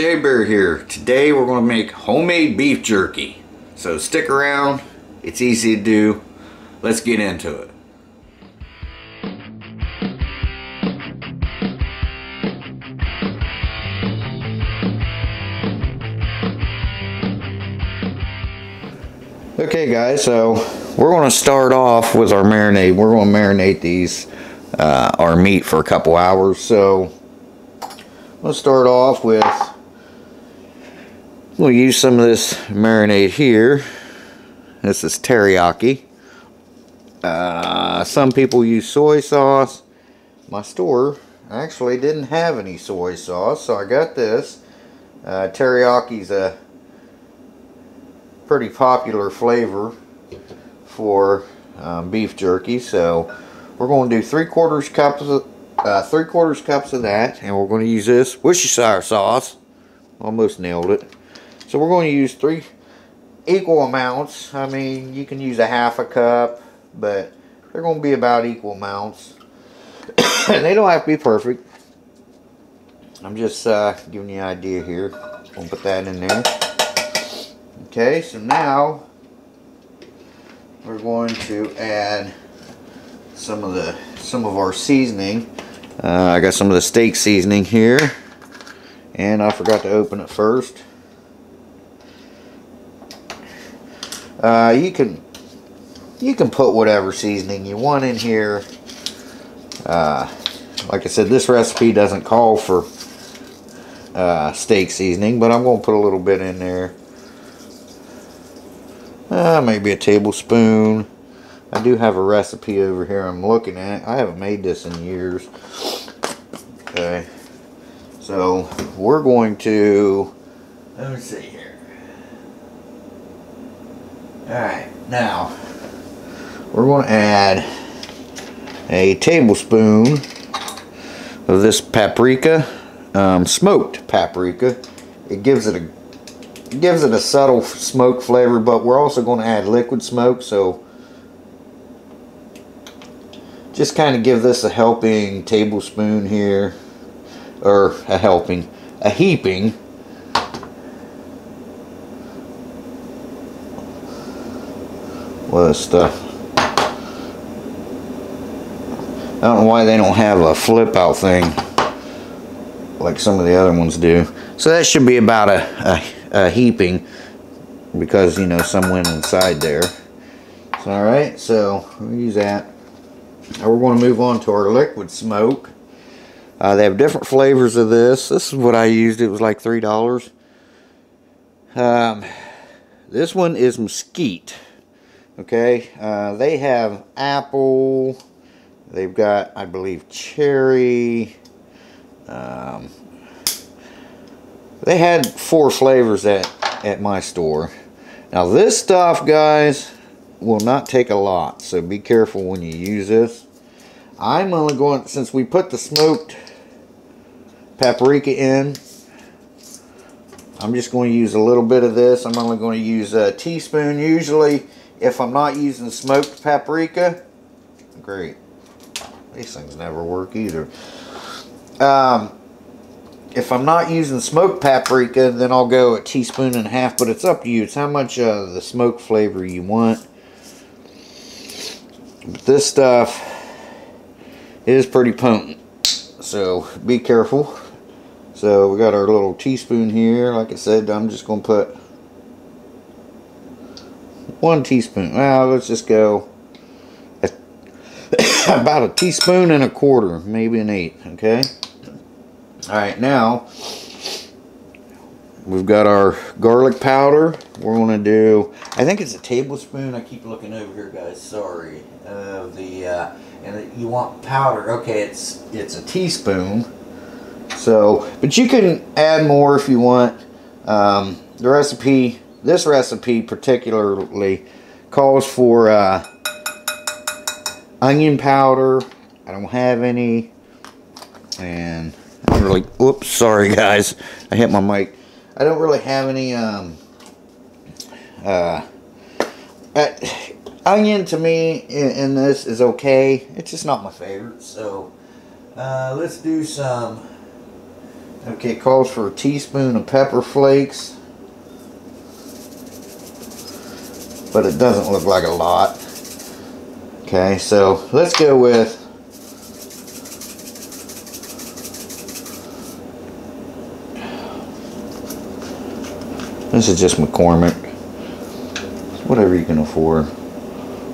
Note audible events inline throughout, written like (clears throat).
Chef Shabear here. Today we're going to make homemade beef jerky. So stick around. It's easy to do. Let's get into it. Okay guys, so we're going to start off with our marinade. We're going to marinate these, uh, our meat for a couple hours. So We'll start off with, we'll use some of this marinade here. This is teriyaki. Uh, some people use soy sauce. My store actually didn't have any soy sauce, so I got this. Uh, Teriyaki's a pretty popular flavor for um, beef jerky, so we're going to do three quarters cups of uh, three quarters cups of that and we're going to use this Worcestershire sauce almost nailed it so we're going to use three equal amounts. I mean you can use a half a cup but they're going to be about equal amounts. (coughs) And they don't have to be perfect. I'm just uh, giving you an idea here. We'll put that in there. Okay so now we're going to add some of the some of our seasoning. Uh, I got some of the steak seasoning here. And I forgot to open it first. Uh, you can you can put whatever seasoning you want in here. Uh, like I said, this recipe doesn't call for uh, steak seasoning, but I'm going to put a little bit in there. Uh, maybe a tablespoon. I do have a recipe over here I'm looking at. I haven't made this in years. Okay. So we're going to, let me see here. Alright, now we're going to add a tablespoon of this paprika, um, smoked paprika. It gives it a gives it a subtle smoke flavor, but we're also going to add liquid smoke, so just kind of give this a helping tablespoon here or a helping a heaping this stuff I don't know why they don't have a flip out thing like some of the other ones do so that should be about a, a, a heaping because you know some went inside there so, all right so we'll use that now we're going to move on to our liquid smoke. Uh, they have different flavors of this. This is what I used. It was like $3. Um, this one is mesquite. Okay. Uh, they have apple. They've got, I believe, cherry. Um, they had four flavors at, at my store. Now this stuff, guys, will not take a lot. So be careful when you use this. I'm only going, since we put the smoked paprika in, I'm just going to use a little bit of this. I'm only going to use a teaspoon. Usually, if I'm not using smoked paprika, great. These things never work either. Um, if I'm not using smoked paprika, then I'll go a teaspoon and a half, but it's up to you. It's how much of uh, the smoke flavor you want. But this stuff is pretty potent. So be careful. So we got our little teaspoon here. Like I said, I'm just going to put one teaspoon. Well, let's just go (coughs) about a teaspoon and a quarter, maybe an eighth, okay? All right, now we've got our garlic powder. We're to do, I think it's a tablespoon. I keep looking over here, guys. Sorry. Of the, uh, and you want powder. Okay, it's it's a teaspoon. So, but you can add more if you want. Um, the recipe, this recipe particularly, calls for uh, onion powder. I don't have any. And I don't really, whoops, sorry guys. I hit my mic. I don't really have any, um, uh, onion to me in, in, this is okay. It's just not my favorite. So, uh, let's do some Okay, calls for a teaspoon of pepper flakes. But it doesn't look like a lot. Okay, so let's go with This is just McCormick. Whatever you can afford.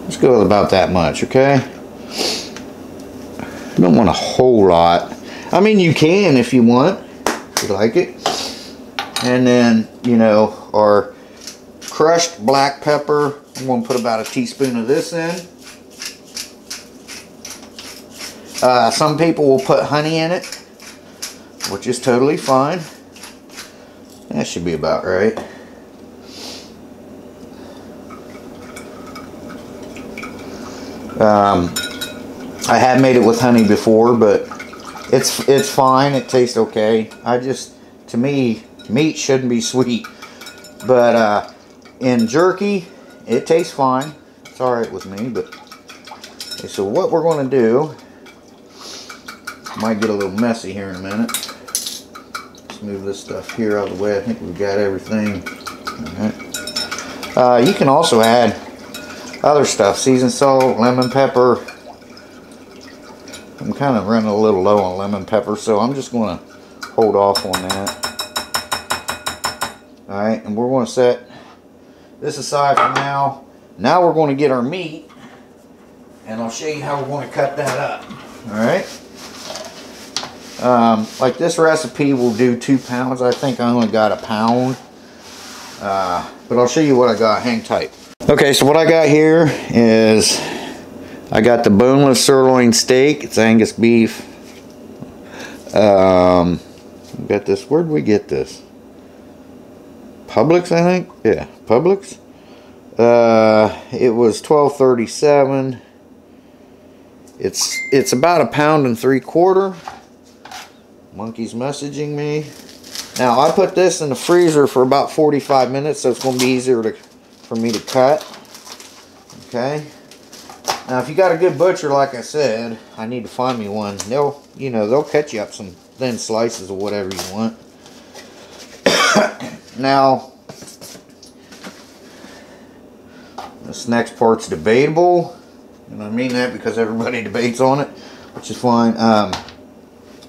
Let's go with about that much, okay? You don't want a whole lot. I mean, you can if you want, if you like it. And then, you know, our crushed black pepper. I'm going to put about a teaspoon of this in. Uh, some people will put honey in it, which is totally fine. That should be about right. Um, I have made it with honey before, but it's it's fine. It tastes okay. I just, to me, meat shouldn't be sweet. But uh, in jerky, it tastes fine. It's alright with me. But okay, so what we're going to do, might get a little messy here in a minute. Let's move this stuff here out of the way. I think we've got everything. Uh, you can also add other stuff. Seasoned salt, lemon pepper. I'm kind of running a little low on lemon pepper, so I'm just going to hold off on that. Alright, and we're going to set this aside for now. Now we're going to get our meat, and I'll show you how we're going to cut that up. Alright? Um, like this recipe will do two pounds. I think I only got a pound. Uh, but I'll show you what I got. Hang tight. Okay, so what I got here is I got the boneless sirloin steak. It's Angus beef. Um, got this. Where'd we get this? Publix, I think. Yeah, Publix. Uh, it was twelve thirty seven. It's it's about a pound and three quarter. Monkey's messaging me. Now I put this in the freezer for about 45 minutes, so it's going to be easier to, for me to cut. Okay. Now if you got a good butcher, like I said, I need to find me one. They'll, you know, they'll cut you up some thin slices of whatever you want. Now, this next part's debatable. And I mean that because everybody (laughs) debates on it, which is fine. Um,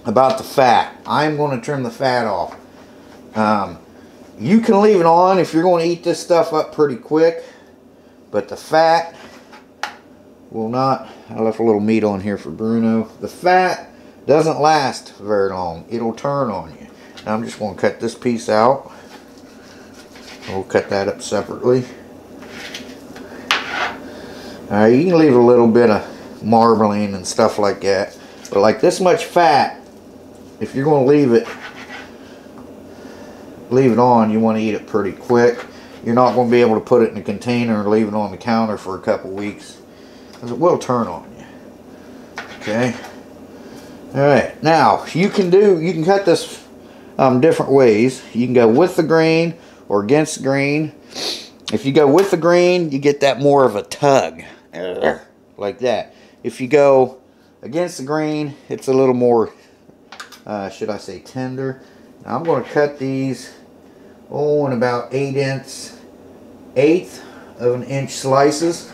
about the fat. I'm going to trim the fat off. Um, you can leave it on if you're going to eat this stuff up pretty quick. But the fat will not. I left a little meat on here for Bruno. The fat doesn't last very long. It'll turn on you. Now I'm just going to cut this piece out. We'll cut that up separately. You can leave a little bit of marbling and stuff like that. But like this much fat, if you're going to leave it leave it on, you want to eat it pretty quick. You're not going to be able to put it in a container and leave it on the counter for a couple weeks. Because it will turn on you. Okay. Alright. Now, you can do, you can cut this um, different ways. You can go with the grain or against the grain. If you go with the grain, you get that more of a tug. Like that. If you go against the grain, it's a little more uh, should I say tender. Now I'm going to cut these, oh, in about 8 inch, eighth of an inch slices.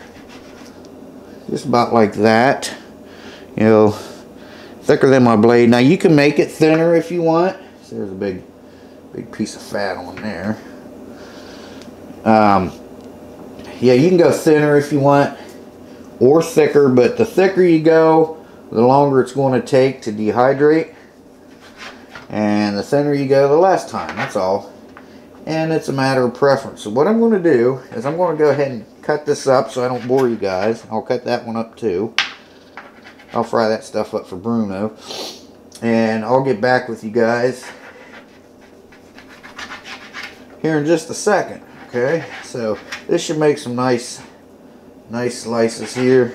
Just about like that. You know, thicker than my blade. Now you can make it thinner if you want. So there's a big, big piece of fat on there. Um, yeah, you can go thinner if you want, or thicker, but the thicker you go, the longer it's going to take to dehydrate. And the thinner you go, the less time. That's all. And it's a matter of preference. So what I'm going to do is I'm going to go ahead and cut this up so I don't bore you guys. I'll cut that one up too. I'll fry that stuff up for Bruno. And I'll get back with you guys here in just a second. Okay, so this should make some nice, nice slices here.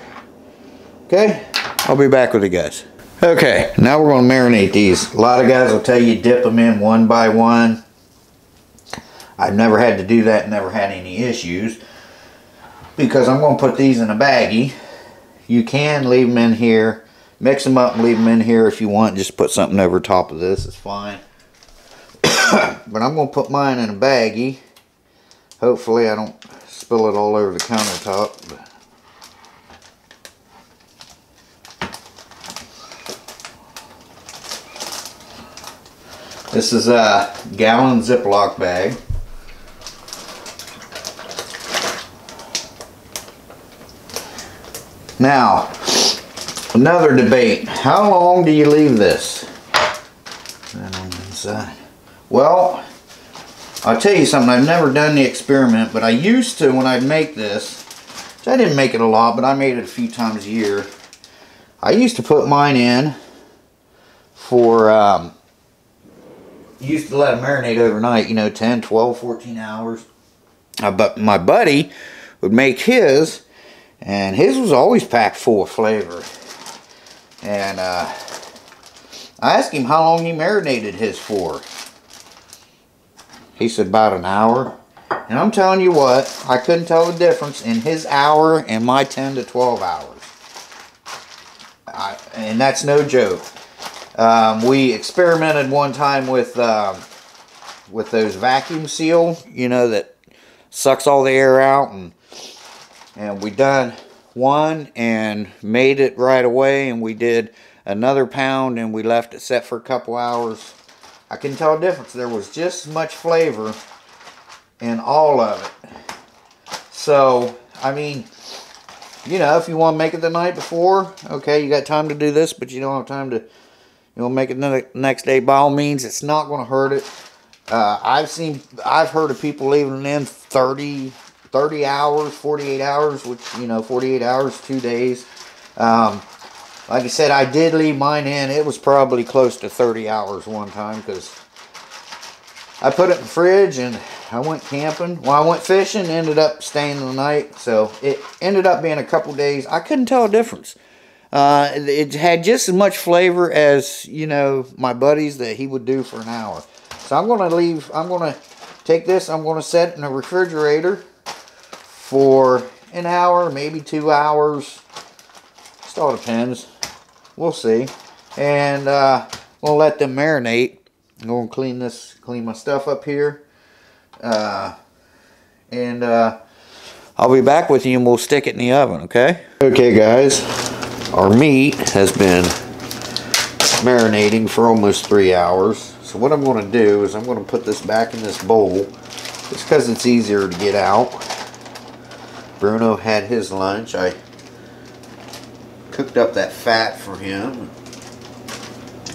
Okay, I'll be back with you guys. Okay, now we're going to marinate these. A lot of guys will tell you dip them in one by one. I've never had to do that, never had any issues. Because I'm going to put these in a baggie. You can leave them in here. Mix them up and leave them in here if you want. Just put something over top of this. It's fine. (coughs) but I'm going to put mine in a baggie. Hopefully I don't spill it all over the countertop. This is a gallon Ziploc bag. Now, another debate. How long do you leave this? Well, I'll tell you something. I've never done the experiment, but I used to when I'd make this. I didn't make it a lot, but I made it a few times a year. I used to put mine in for um, used to let it marinate overnight, you know, 10, 12, 14 hours. Uh, but my buddy would make his, and his was always packed full of flavor. And uh, I asked him how long he marinated his for. He said about an hour. And I'm telling you what, I couldn't tell the difference in his hour and my 10 to 12 hours. I, and that's no joke. Um, we experimented one time with um, with those vacuum seal, you know, that sucks all the air out, and and we done one and made it right away, and we did another pound, and we left it set for a couple hours. I can tell a difference. There was just as much flavor in all of it. So, I mean, you know, if you want to make it the night before, okay, you got time to do this, but you don't have time to you know, make it the next day. By all means, it's not going to hurt it. Uh, I've seen, I've heard of people leaving it in 30, 30 hours, 48 hours, which, you know, 48 hours, two days. Um, like I said, I did leave mine in. It was probably close to 30 hours one time because I put it in the fridge and I went camping. Well, I went fishing, ended up staying the night. So it ended up being a couple days. I couldn't tell a difference. Uh, it had just as much flavor as, you know, my buddies that he would do for an hour. So I'm going to leave, I'm going to take this, I'm going to set it in a refrigerator for an hour, maybe two hours. Just all depends. We'll see. And uh, we'll let them marinate. I'm going to clean this, clean my stuff up here. Uh, and uh, I'll be back with you and we'll stick it in the oven, okay? Okay, guys our meat has been marinating for almost three hours. So what I'm going to do is I'm going to put this back in this bowl just because it's easier to get out. Bruno had his lunch. I cooked up that fat for him.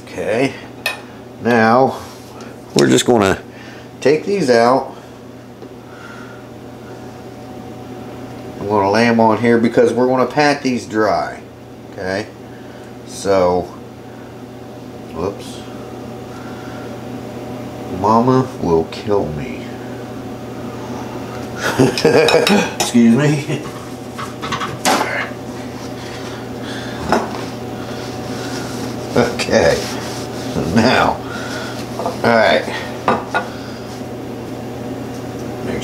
Okay. Now, we're just going to take these out. I'm going to lay them on here because we're going to pat these dry. Okay, so, whoops, Mama will kill me. (laughs) Excuse me. (laughs) Okay, so now, alright, make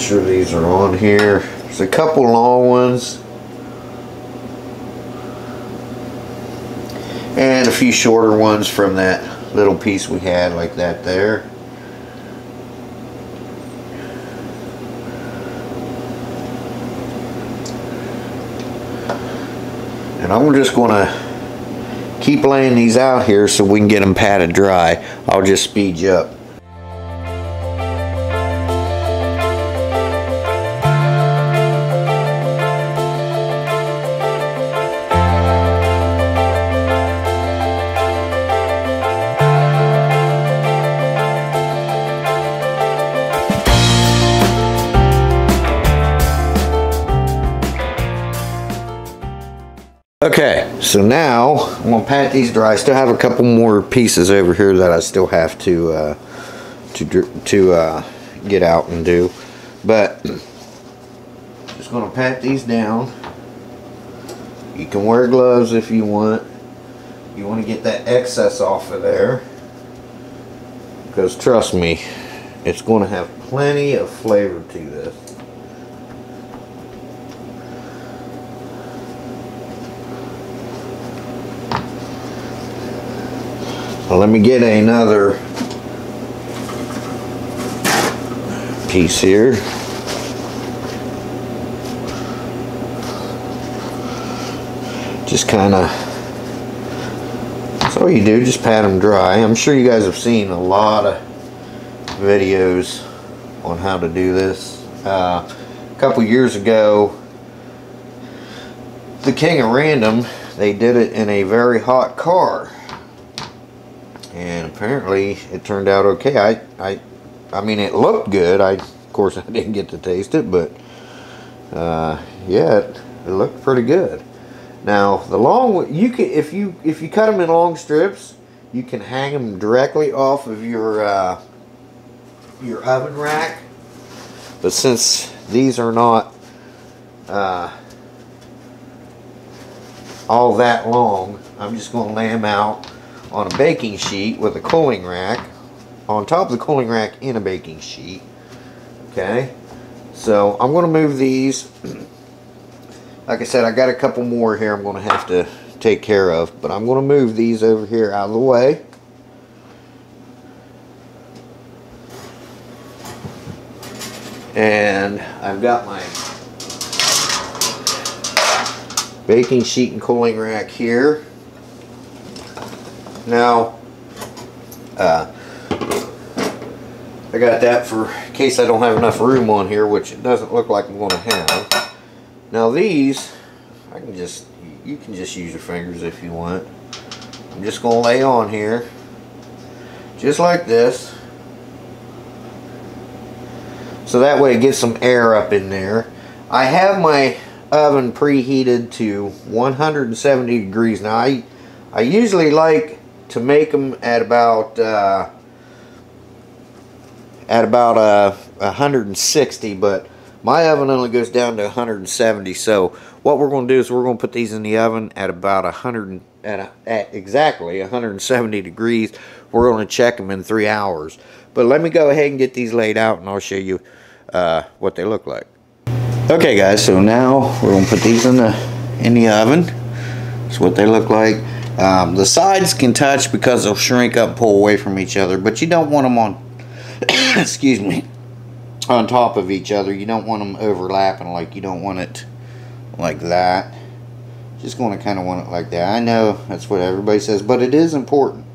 are on here. There's a couple long ones. And a few shorter ones from that little piece we had like that there. And I'm just going to keep laying these out here so we can get them patted dry. I'll just speed you up so now I'm gonna pat these dry. I still have a couple more pieces over here that I still have to uh, to to uh, get out and do, but just gonna pat these down. You can wear gloves if you want. You want to get that excess off of there, because trust me, it's going to have plenty of flavor to this. Let me get another piece here. Just kind of, that's all you do, just pat them dry. I'm sure you guys have seen a lot of videos on how to do this. Uh, a couple years ago, the King of Random, they did it in a very hot car. Apparently it turned out okay. I, I, I mean, it looked good. I, of course, (laughs) I didn't get to taste it, but uh, yeah, it, it looked pretty good. Now the long you can if you if you cut them in long strips, you can hang them directly off of your uh, your oven rack. But since these are not uh, all that long, I'm just going to lay them out on a baking sheet with a cooling rack on top of the cooling rack in a baking sheet. Okay, so I'm going to move these (clears throat) like I said, I got a couple more here I'm going to have to take care of. But I'm going to move these over here out of the way. And I've got my baking sheet and cooling rack here. Now, uh, I got that for in case I don't have enough room on here, which it doesn't look like I'm going to have. Now these, I can just, you can just use your fingers if you want. I'm just going to lay on here, just like this. So that way it gets some air up in there. I have my oven preheated to 170 degrees. Now I, I usually like to make them at about uh, at about uh, 160, but my oven only goes down to 170, so what we're going to do is we're going to put these in the oven at about 100, at, at exactly 170 degrees. We're going to check them in three hours. But let me go ahead and get these laid out and I'll show you uh, what they look like. Okay guys, so now we're going to put these in the, in the oven. That's what they look like. Um, the sides can touch because they'll shrink up pull away from each other, but you don't want them on, (coughs) excuse me, on top of each other. You don't want them overlapping like you don't want it like that. Just going to kind of want it like that. I know that's what everybody says, but it is important.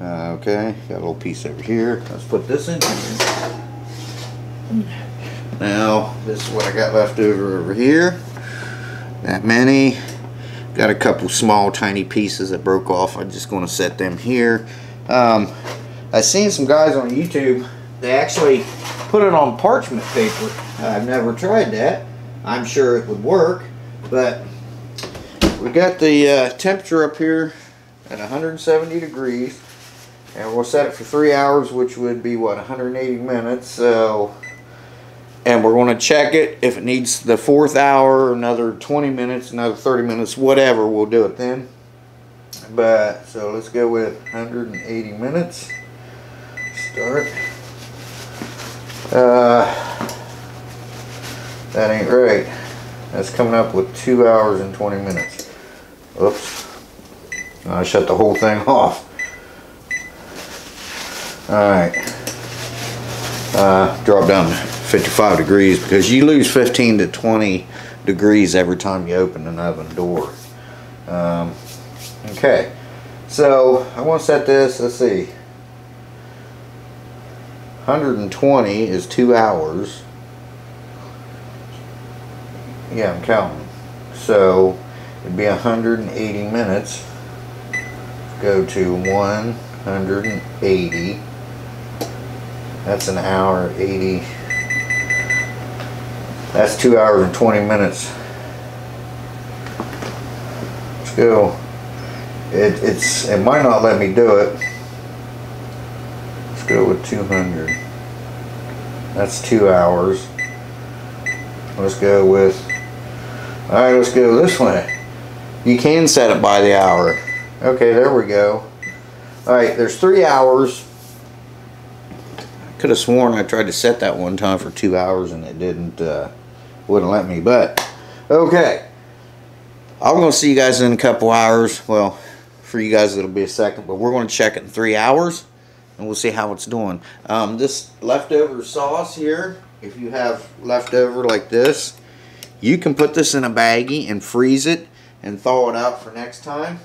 Uh, okay, got a little piece over here. Let's put this in Now, this is what I got left over over here. That many. Got a couple small tiny pieces that broke off. I'm just going to set them here. Um, I've seen some guys on YouTube they actually put it on parchment paper. I've never tried that. I'm sure it would work, but we got the uh, temperature up here at 170 degrees, and we'll set it for three hours, which would be what 180 minutes. So, and we're going to check it if it needs the fourth hour, another 20 minutes, another 30 minutes, whatever. We'll do it then. But so let's go with 180 minutes. Start. Uh, that ain't right. That's coming up with two hours and 20 minutes. Oops. I shut the whole thing (laughs) off. Alright. Uh, drop down 55 degrees because you lose 15 to 20 degrees every time you open an oven door. Um, okay. So, I want to set this, let's see. 120 is two hours. Yeah, I'm counting. So it'd be 180 minutes. Go to 180. That's an hour 80. That's two hours and 20 minutes. Let's go. It, it's, it might not let me do it Let's go with 200. That's two hours. Let's go with, alright, let's go this way. You can set it by the hour. Okay, there we go. Alright, there's three hours. I could have sworn I tried to set that one time for two hours and it didn't, uh, wouldn't let me, but, okay. I'm going to see you guys in a couple hours. Well, for you guys it'll be a second, but we're going to check it in three hours and we'll see how it's doing. Um, this leftover sauce here, if you have leftover like this, you can put this in a baggie and freeze it and thaw it out for next time.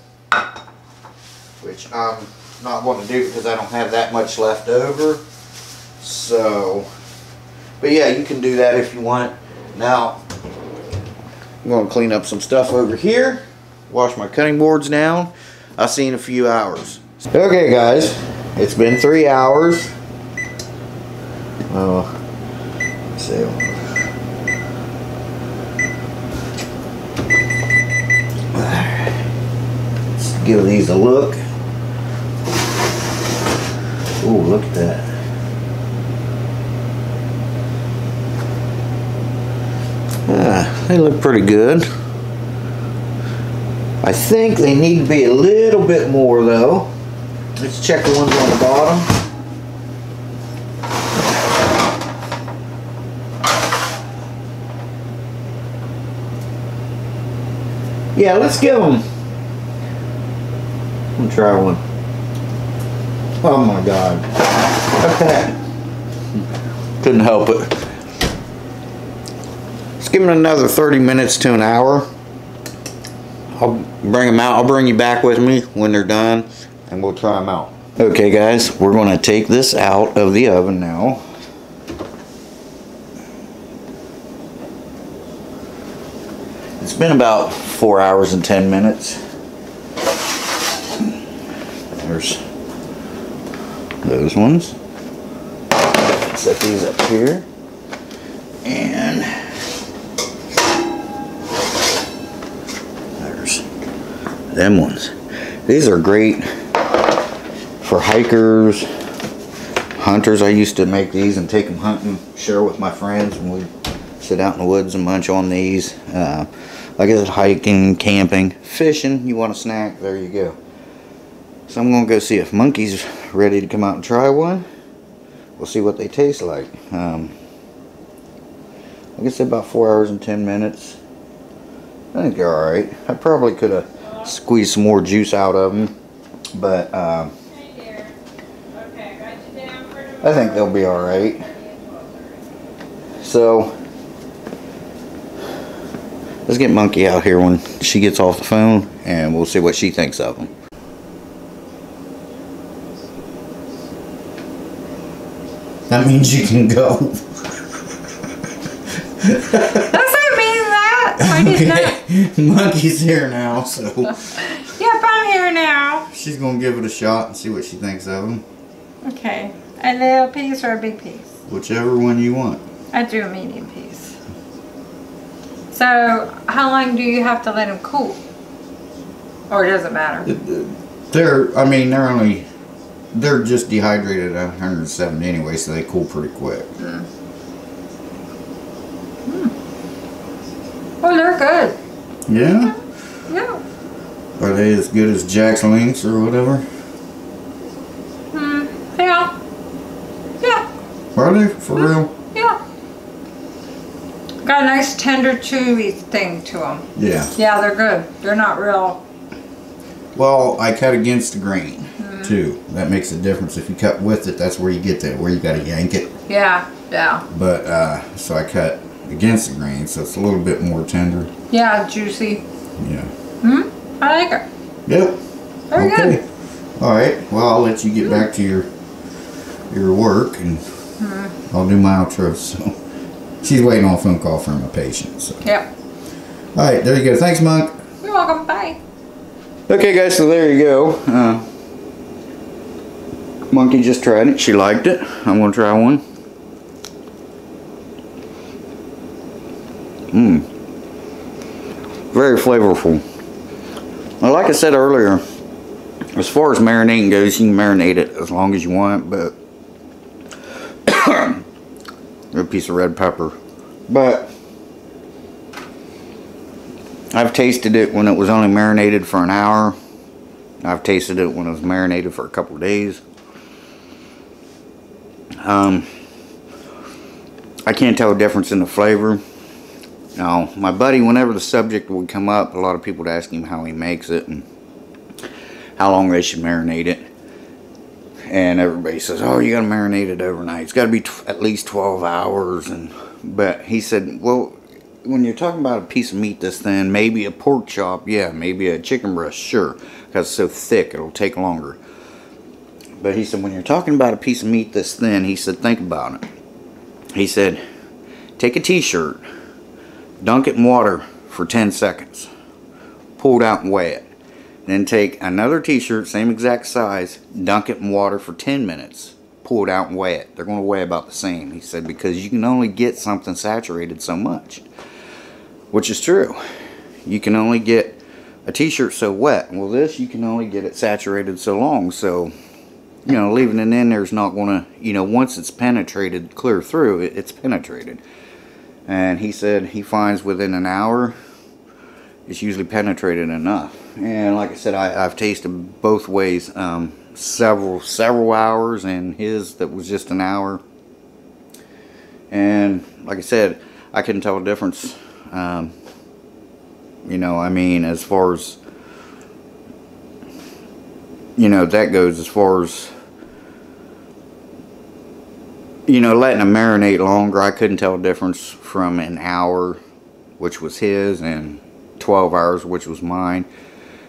Which I'm not going to do because I don't have that much left over. So, but yeah, you can do that if you want. Now, I'm going to clean up some stuff over here. Wash my cutting boards down. I'll see in a few hours. Okay guys, it's been three hours. Oh, see. Let's give these a look. Oh, look at that. They look pretty good. I think they need to be a little bit more though. Let's check the ones on the bottom. Yeah, let's give them. I'm gonna try one. Oh my god. Okay. (laughs) Couldn't help it. Let's give them another 30 minutes to an hour. I'll bring them out. I'll bring you back with me when they're done and we'll try them out. Okay guys, we're going to take this out of the oven now. It's been about four hours and 10 minutes. There's those ones. Set these up here. And there's them ones. These are great for hikers, hunters. I used to make these and take them hunting, share with my friends, and we sit out in the woods and munch on these. Uh, like I said, hiking, camping, fishing, you want a snack, there you go. So I'm going to go see if Monkey's ready to come out and try one. We'll see what they taste like. Um, I said, about 4 hours and 10 minutes. I think they're alright. I probably could have squeezed some more juice out of them. But, um, I think they'll be alright. So, let's get Monkey out here when she gets off the phone and we'll see what she thinks of them. That means you can go. Doesn't mean that. I didn't (laughs) know. (laughs) Monkey's here now, so (laughs) Yep, I'm here now. she's gonna give it a shot and see what she thinks of them. Okay. A little piece or a big piece? Whichever one you want. I do a medium piece. So, how long do you have to let them cool? Or it doesn't matter? They're, I mean, they're only, they're just dehydrated at 170 anyway, so they cool pretty quick. Oh, they're good. Yeah? Yeah. Are they as good as Jack Link's or whatever? Hmm. Yeah. Yeah. Are they? For real? Yeah. Got a nice tender chewy thing to them. Yeah. Yeah, they're good. They're not real. Well, I cut against the grain, too. That makes a difference. If you cut with it, that's where you get that, where you gotta yank it. Yeah. Yeah. But, uh, so I cut against the grain, so it's a little bit more tender. Yeah, juicy. Yeah. Hmm. I like it. Yep. Very good. All right. Well, I'll let you get back to your your work, and Hmm. I'll do my outro. So she's waiting on a phone call from a patient. So Yep. all right, there you go. Thanks, Monk. You're welcome. Bye. Okay, guys. So there you go. Uh, Monkey just tried it. She liked it. I'm gonna try one. Mmm. Very flavorful. Well, like I said earlier, as far as marinating goes, you can marinate it as long as you want, but (coughs) a piece of red pepper. But I've tasted it when it was only marinated for an hour. I've tasted it when it was marinated for a couple days. Um, I can't tell a difference in the flavor. Now, my buddy, whenever the subject would come up, a lot of people would ask him how he makes it and how long they should marinate it. and everybody says, "Oh, you got to marinate it overnight. It's got to be at least 12 hours." And but he said, "Well, when you're talking about a piece of meat this thin, maybe a pork chop, yeah, maybe a chicken breast, sure, because it's so thick it'll take longer." But he said, when you're talking about a piece of meat this thin, he said, think about it. He said, take a t-shirt, dunk it in water for 10 seconds, pull it out and weigh it. Then take another t-shirt, same exact size, dunk it in water for 10 minutes, pull it out and weigh it. They're going to weigh about the same. He said, because you can only get something saturated so much. Which is true. You can only get a t-shirt so wet. Well, this, you can only get it saturated so long. So you know, leaving it in there is not going to, you know, once it's penetrated clear through, it, it's penetrated. And he said he finds within an hour, it's usually penetrated enough. And like I said, I, have tasted both ways, um, several, several hours, and his that was just an hour. And like I said, I couldn't tell a difference. Um, you know, I mean, as far as you know, that goes as far as, you know, letting them marinate longer. I couldn't tell a difference from an hour, which was his, and 12 hours, which was mine.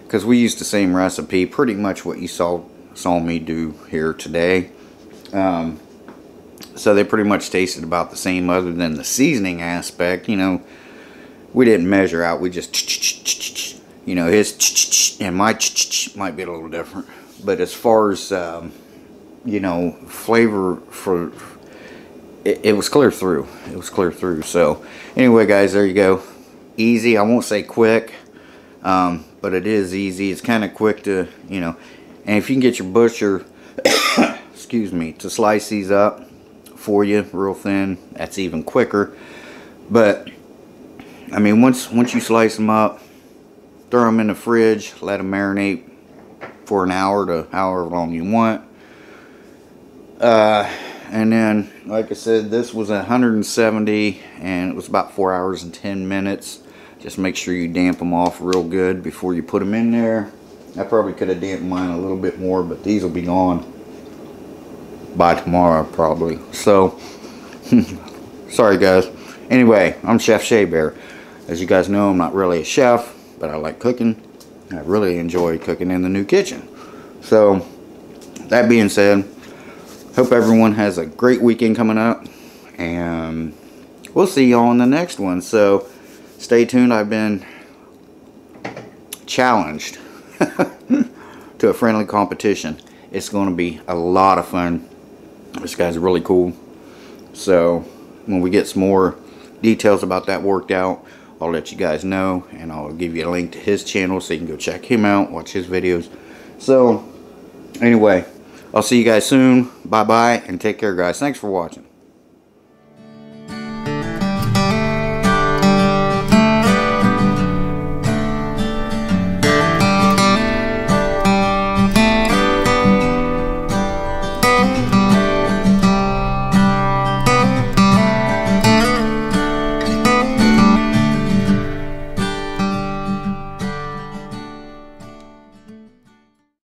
Because we used the same recipe, pretty much what you saw, saw me do here today. Um, so they pretty much tasted about the same other than the seasoning aspect. You know, we didn't measure out. We just, you know, his and my might be a little different but as far as um, you know flavor for it, it, was clear through. It was clear through. So anyway guys there you go. Easy. I won't say quick um, but it is easy. It's kind of quick to you know and if you can get your butcher (coughs) excuse me to slice these up for you real thin that's even quicker. But I mean once once you slice them up throw them in the fridge let them marinate for an hour to however long you want. Uh, and then, like I said, this was 170 and it was about 4 hours and 10 minutes. Just make sure you damp them off real good before you put them in there. I probably could have damped mine a little bit more, but these will be gone by tomorrow probably. So, (laughs) sorry guys. Anyway, I'm Chef Shabear. As you guys know, I'm not really a chef, but I like cooking. I really enjoy cooking in the new kitchen. So, that being said, hope everyone has a great weekend coming up. And we'll see y'all in the next one. So, stay tuned. I've been challenged (laughs) to a friendly competition. It's going to be a lot of fun. This guy's really cool. So, when we get some more details about that worked out, I'll let you guys know and I'll give you a link to his channel so you can go check him out, watch his videos. So, anyway, I'll see you guys soon. Bye-bye and take care, guys. Thanks for watching.